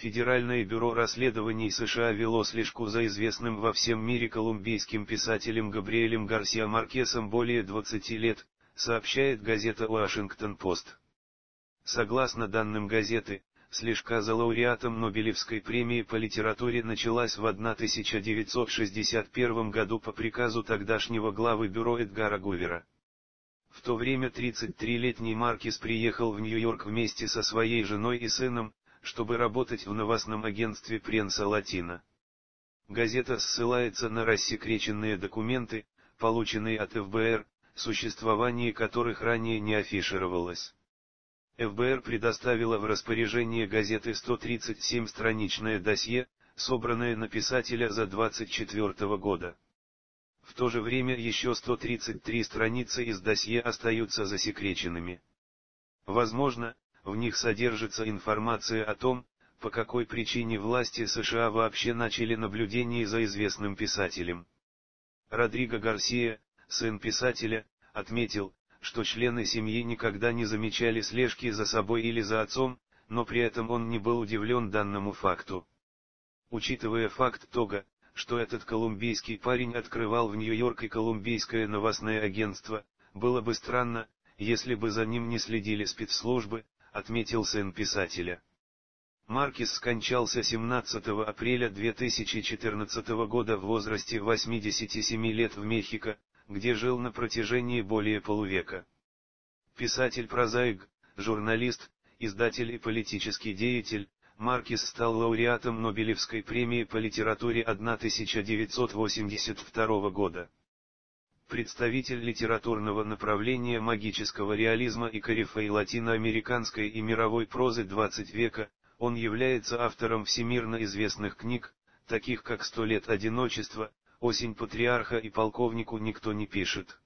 Федеральное бюро расследований США вело слежку за известным во всем мире колумбийским писателем Габриэлем Гарсиа Маркесом более 20 лет, сообщает газета «Вашингтон-Пост». Согласно данным газеты, слежка за лауреатом Нобелевской премии по литературе началась в 1961 году по приказу тогдашнего главы бюро Эдгара Гувера. В то время 33-летний Маркис приехал в Нью-Йорк вместе со своей женой и сыном, чтобы работать в новостном агентстве Пренса Латина. Газета ссылается на рассекреченные документы, полученные от ФБР, существование которых ранее не афишировалось. ФБР предоставила в распоряжение газеты 137-страничное досье, собранное на писателя за 24 года. В то же время еще 133 страницы из досье остаются засекреченными. Возможно, в них содержится информация о том, по какой причине власти США вообще начали наблюдение за известным писателем. Родриго Гарсия, сын писателя, отметил, что члены семьи никогда не замечали слежки за собой или за отцом, но при этом он не был удивлен данному факту. Учитывая факт того, что этот колумбийский парень открывал в Нью-Йорке колумбийское новостное агентство, было бы странно, если бы за ним не следили спецслужбы, отметил сын писателя. Маркис скончался 17 апреля 2014 года в возрасте 87 лет в Мехико, где жил на протяжении более полувека. Писатель-прозаик, журналист, издатель и политический деятель, Маркис стал лауреатом Нобелевской премии по литературе 1982 года. Представитель литературного направления магического реализма и корифей латиноамериканской и мировой прозы 20 века, он является автором всемирно известных книг, таких как «Сто лет одиночества», осень патриарха и полковнику никто не пишет.